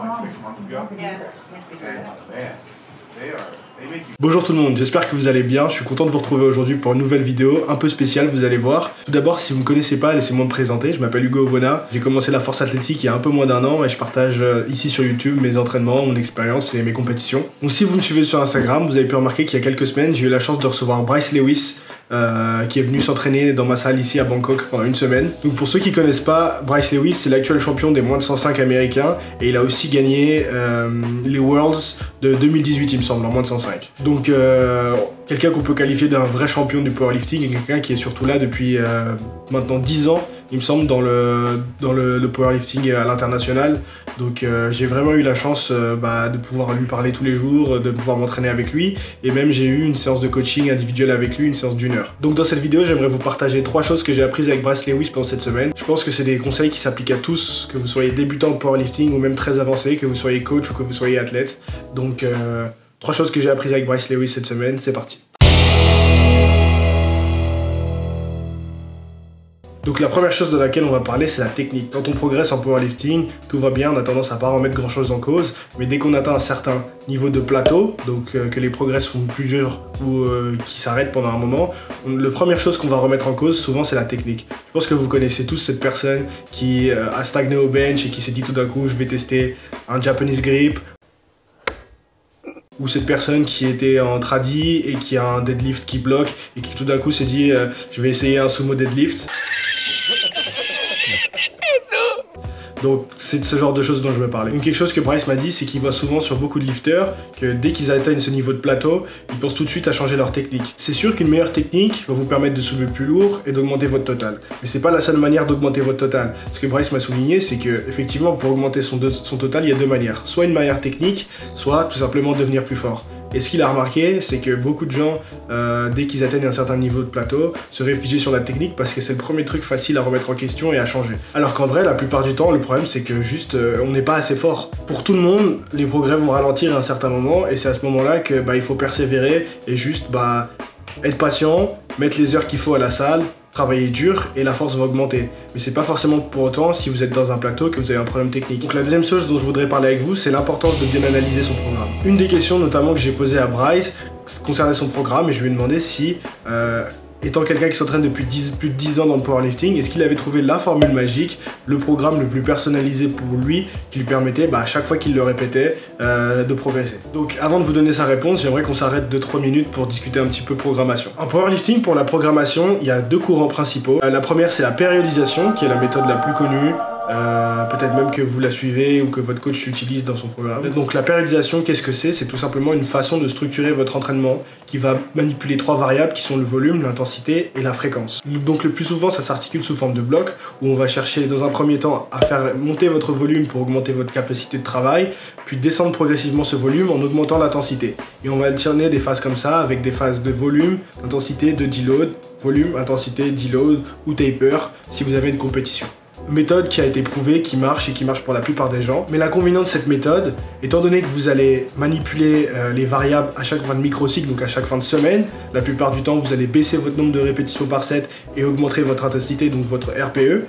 like six months ago. Yeah. And man, they are they make you Bonjour tout le monde, j'espère que vous allez bien. Je suis content de vous retrouver aujourd'hui pour une nouvelle vidéo un peu spéciale, vous allez voir. Tout d'abord, si vous ne me connaissez pas, laissez-moi me présenter. Je m'appelle Hugo Obona. J'ai commencé la force athlétique il y a un peu moins d'un an et je partage euh, ici sur YouTube mes entraînements, mon expérience et mes compétitions. Donc si vous me suivez sur Instagram, vous avez pu remarquer qu'il y a quelques semaines, j'ai eu la chance de recevoir Bryce Lewis. Euh, qui est venu s'entraîner dans ma salle ici à Bangkok pendant une semaine. Donc pour ceux qui connaissent pas, Bryce Lewis c'est l'actuel champion des moins de 105 américains et il a aussi gagné euh, les Worlds de 2018 il me semble en moins de 105. Donc euh, quelqu'un qu'on peut qualifier d'un vrai champion du powerlifting et quelqu'un qui est surtout là depuis euh, maintenant 10 ans il me semble dans le, dans le, powerlifting à l'international. Donc euh, j'ai vraiment eu la chance euh, bah, de pouvoir lui parler tous les jours, de pouvoir m'entraîner avec lui et même j'ai eu une séance de coaching individuelle avec lui, une séance d'une heure. Donc dans cette vidéo j'aimerais vous partager trois choses que j'ai apprises avec Bryce Lewis pendant cette semaine. Je pense que c'est des conseils qui s'appliquent à tous, que vous soyez débutant en powerlifting ou même très avancé, que vous soyez coach ou que vous soyez athlète. Donc euh, trois choses que j'ai apprises avec Bryce Lewis cette semaine, c'est parti. Donc la première chose de laquelle on va parler, c'est la technique. Quand on progresse en powerlifting, tout va bien, on a tendance à pas remettre grand chose en cause, mais dès qu'on atteint un certain niveau de plateau, donc euh, que les progrès sont plus durs ou euh, qui s'arrêtent pendant un moment, la première chose qu'on va remettre en cause, souvent, c'est la technique. Je pense que vous connaissez tous cette personne qui euh, a stagné au bench et qui s'est dit tout d'un coup, je vais tester un Japanese grip, ou cette personne qui était en tradi et qui a un deadlift qui bloque et qui tout d'un coup s'est dit je vais essayer un sumo deadlift. Donc c'est ce genre de choses dont je veux parler. Donc, quelque chose que Bryce m'a dit, c'est qu'il voit souvent sur beaucoup de lifters que dès qu'ils atteignent ce niveau de plateau, ils pensent tout de suite à changer leur technique. C'est sûr qu'une meilleure technique va vous permettre de soulever plus lourd et d'augmenter votre total. Mais c'est pas la seule manière d'augmenter votre total. Ce que Bryce m'a souligné, c'est que effectivement pour augmenter son, son total, il y a deux manières. Soit une manière technique, soit tout simplement devenir plus fort. Et ce qu'il a remarqué, c'est que beaucoup de gens, euh, dès qu'ils atteignent un certain niveau de plateau, se réfugient sur la technique parce que c'est le premier truc facile à remettre en question et à changer. Alors qu'en vrai, la plupart du temps, le problème c'est que juste euh, on n'est pas assez fort. Pour tout le monde, les progrès vont ralentir à un certain moment et c'est à ce moment-là que bah, il faut persévérer et juste bah, être patient, mettre les heures qu'il faut à la salle, travailler dur et la force va augmenter. Mais c'est pas forcément pour autant si vous êtes dans un plateau que vous avez un problème technique. Donc la deuxième chose dont je voudrais parler avec vous, c'est l'importance de bien analyser son programme. Une des questions notamment que j'ai posées à Bryce concernait son programme et je lui ai demandé si, euh, étant quelqu'un qui s'entraîne depuis 10 plus de 10 ans dans le powerlifting, est-ce qu'il avait trouvé la formule magique, le programme le plus personnalisé pour lui, qui lui permettait, bah, à chaque fois qu'il le répétait, euh, de progresser? Donc avant de vous donner sa réponse, j'aimerais qu'on s'arrête 2-3 minutes pour discuter un petit peu programmation. En powerlifting, pour la programmation, il y a deux courants principaux. Euh, la première, c'est la périodisation, qui est la méthode la plus connue, euh, peut-être même que vous la suivez ou que votre coach l'utilise dans son programme. Donc la périodisation, qu'est-ce que c'est? C'est tout simplement une façon de structurer votre entraînement qui va manipuler trois variables qui sont le volume, l'intensité et la fréquence. Donc le plus souvent, ça s'articule sous forme de blocs où on va chercher dans un premier temps à faire monter votre volume pour augmenter votre capacité de travail, puis descendre progressivement ce volume en augmentant l'intensité. Et on va alterner des phases comme ça avec des phases de volume, d'intensité, de deload, volume, intensité, deload ou taper si vous avez une compétition méthode qui a été prouvée, qui marche et qui marche pour la plupart des gens. Mais l'inconvénient de cette méthode, étant donné que vous allez manipuler euh, les variables à chaque fin de microcycle, donc à chaque fin de semaine, la plupart du temps vous allez baisser votre nombre de répétitions par set et augmenter votre intensité, donc votre RPE,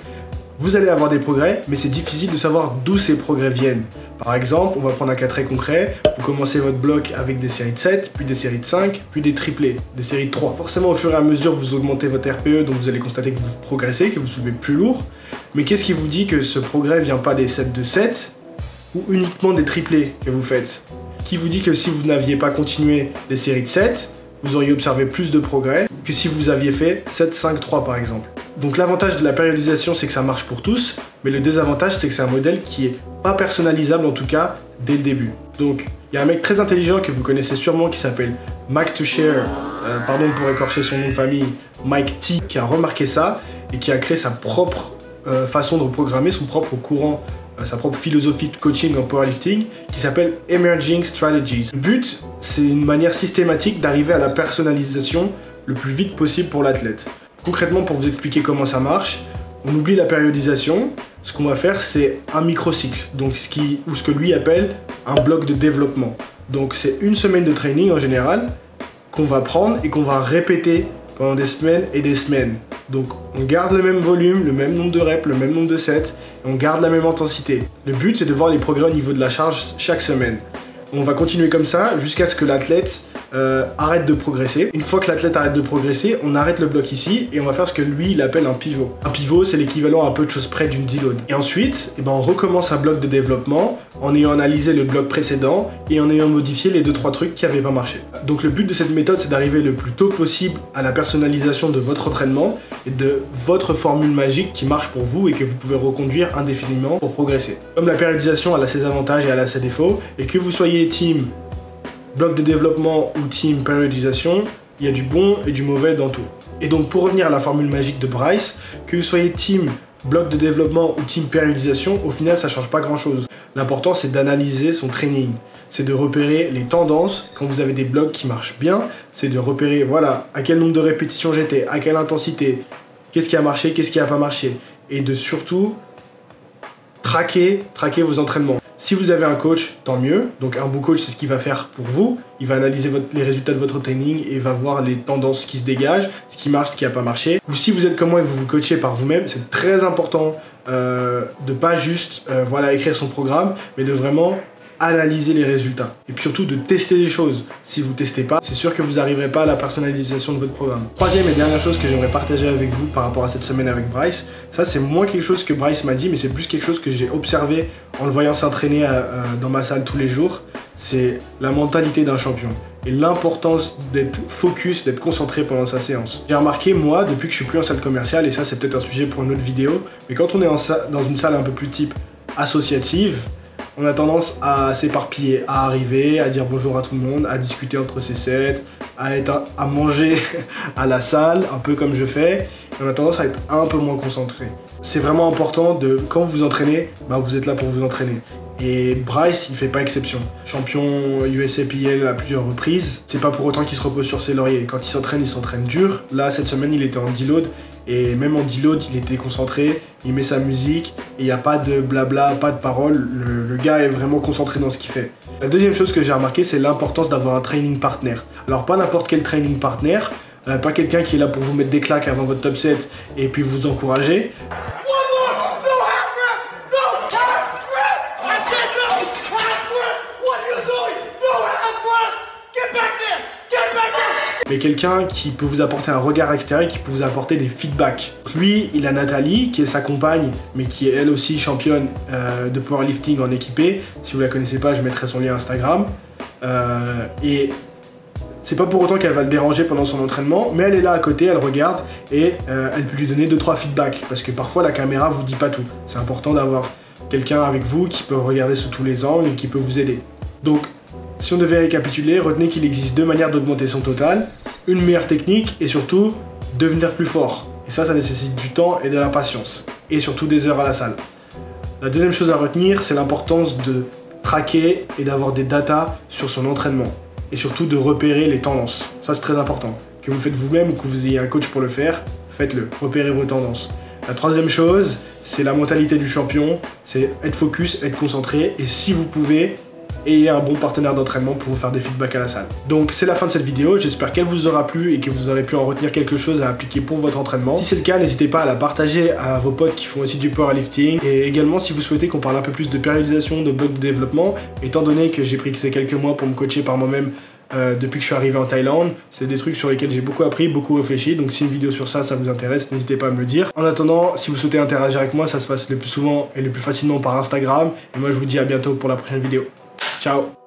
vous allez avoir des progrès, mais c'est difficile de savoir d'où ces progrès viennent. Par exemple, on va prendre un cas très concret, vous commencez votre bloc avec des séries de 7, puis des séries de 5, puis des triplés, des séries de 3. Forcément, au fur et à mesure, vous augmentez votre RPE, donc vous allez constater que vous progressez, que vous soulevez plus lourd. Mais qu'est-ce qui vous dit que ce progrès vient pas des sets de 7 ou uniquement des triplés que vous faites? Qui vous dit que si vous n'aviez pas continué les séries de 7, vous auriez observé plus de progrès que si vous aviez fait 7, 5, 3 par exemple? Donc l'avantage de la périodisation, c'est que ça marche pour tous, mais le désavantage, c'est que c'est un modèle qui est pas personnalisable en tout cas dès le début. Donc il y a un mec très intelligent que vous connaissez sûrement qui s'appelle Mike to Share, euh, pardon pour écorcher son nom de famille, Mike T, qui a remarqué ça et qui a créé sa propre euh, façon de programmer, son propre courant, euh, sa propre philosophie de coaching en powerlifting qui s'appelle Emerging Strategies. Le but, c'est une manière systématique d'arriver à la personnalisation le plus vite possible pour l'athlète. Concrètement, pour vous expliquer comment ça marche, on oublie la périodisation. Ce qu'on va faire, c'est un microcycle, donc ce qui, ou ce que lui appelle un bloc de développement. Donc c'est une semaine de training en général qu'on va prendre et qu'on va répéter pendant des semaines et des semaines. Donc on garde le même volume, le même nombre de reps, le même nombre de sets, on garde la même intensité. Le but, c'est de voir les progrès au niveau de la charge chaque semaine. On va continuer comme ça jusqu'à ce que l'athlète euh, arrête de progresser. Une fois que l'athlète arrête de progresser, on arrête le bloc ici et on va faire ce que lui il appelle un pivot. Un pivot, c'est l'équivalent à peu de choses près d'une deload. Et ensuite, eh ben, on recommence un bloc de développement en ayant analysé le bloc précédent et en ayant modifié les deux trois trucs qui n'avaient pas marché. Donc le but de cette méthode, c'est d'arriver le plus tôt possible à la personnalisation de votre entraînement et de votre formule magique qui marche pour vous et que vous pouvez reconduire indéfiniment pour progresser. Comme la périodisation, a ses avantages et elle a ses défauts, et que vous soyez team bloc de développement ou team périodisation, il y a du bon et du mauvais dans tout. Et donc pour revenir à la formule magique de Bryce, que vous soyez team bloc de développement ou team périodisation, au final ça change pas grand chose. L'important c'est d'analyser son training, c'est de repérer les tendances quand vous avez des blocs qui marchent bien, c'est de repérer voilà à quel nombre de répétitions j'étais, à quelle intensité, qu'est-ce qui a marché, qu'est-ce qui a pas marché, et de surtout traquer, traquer vos entraînements. Si vous avez un coach, tant mieux. Donc un bon coach, c'est ce qu'il va faire pour vous. Il va analyser les résultats de votre training et va voir les tendances qui se dégagent, ce qui marche, ce qui n'a pas marché. Ou si vous êtes comme moi et que vous vous coachez par vous-même, c'est très important euh, de pas juste euh, voilà, écrire son programme, mais de vraiment analyser les résultats. Et surtout de tester les choses. Si vous testez pas, c'est sûr que vous n'arriverez pas à la personnalisation de votre programme. Troisième et dernière chose que j'aimerais partager avec vous par rapport à cette semaine avec Bryce, ça c'est moins quelque chose que Bryce m'a dit, mais c'est plus quelque chose que j'ai observé en le voyant s'entraîner euh, euh, dans ma salle tous les jours. C'est la mentalité d'un champion et l'importance d'être focus, d'être concentré pendant sa séance. J'ai remarqué, moi, depuis que je suis plus en salle commerciale, et ça c'est peut-être un sujet pour une autre vidéo, mais quand on est dans une salle un peu plus type associative, on a tendance à s'éparpiller, à arriver, à dire bonjour à tout le monde, à discuter entre ses sets, à manger à la salle, un peu comme je fais. on a tendance à être un peu moins concentré. C'est vraiment important de, quand vous vous entraînez, bah vous êtes là pour vous entraîner. Et Bryce, il fait pas exception. Champion USAPL à plusieurs reprises, c'est pas pour autant qu'il se repose sur ses lauriers. Quand il s'entraîne, il s'entraîne dur. Là, cette semaine, il était en deload et même en deload, il était concentré, il met sa musique, il n'y a pas de blabla, pas de parole, le, gars est vraiment concentré dans ce qu'il fait. La deuxième chose que j'ai remarqué, c'est l'importance d'avoir un training partner. Alors pas n'importe quel training partner, euh, pas quelqu'un qui est là pour vous mettre des claques avant votre top set et puis vous encourager. Mais quelqu'un qui peut vous apporter un regard extérieur, qui peut vous apporter des feedbacks. Lui, il a Nathalie, qui est sa compagne, mais qui est elle aussi championne euh, de powerlifting en équipé. Si vous la connaissez pas, je mettrai son lien Instagram. Euh, et c'est pas pour autant qu'elle va le déranger pendant son entraînement, mais elle est là à côté, elle regarde et euh, elle peut lui donner 2-3 feedbacks. Parce que parfois la caméra vous dit pas tout. C'est important d'avoir quelqu'un avec vous qui peut regarder sous tous les angles et qui peut vous aider. Donc, si on devait récapituler, retenez qu'il existe deux manières d'augmenter son total une meilleure technique et surtout devenir plus fort. Et ça, ça nécessite du temps et de la patience. Et surtout des heures à la salle. La deuxième chose à retenir, c'est l'importance de traquer et d'avoir des datas sur son entraînement. Et surtout de repérer les tendances. Ça, c'est très important. Que vous le faites vous-même ou que vous ayez un coach pour le faire, faites-le. Repérez vos tendances. La troisième chose, c'est la mentalité du champion. C'est être focus, être concentré. Et si vous pouvez, et un bon partenaire d'entraînement pour vous faire des feedbacks à la salle. Donc c'est la fin de cette vidéo, j'espère qu'elle vous aura plu et que vous aurez pu en retenir quelque chose à appliquer pour votre entraînement. Si c'est le cas, n'hésitez pas à la partager à vos potes qui font aussi du powerlifting et également si vous souhaitez qu'on parle un peu plus de périodisation, de blocs de développement, étant donné que j'ai pris ces quelques mois pour me coacher par moi-même euh, depuis que je suis arrivé en Thaïlande. C'est des trucs sur lesquels j'ai beaucoup appris, beaucoup réfléchi. Donc si une vidéo sur ça, ça vous intéresse, n'hésitez pas à me le dire. En attendant, si vous souhaitez interagir avec moi, ça se passe le plus souvent et le plus facilement par Instagram. Et moi, je vous dis à bientôt pour la prochaine vidéo. Ciao